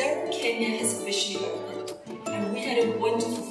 Durham, Kenya has officially opened and we had a wonderful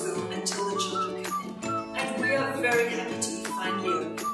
school until the children come in. And we are very happy to be finally open.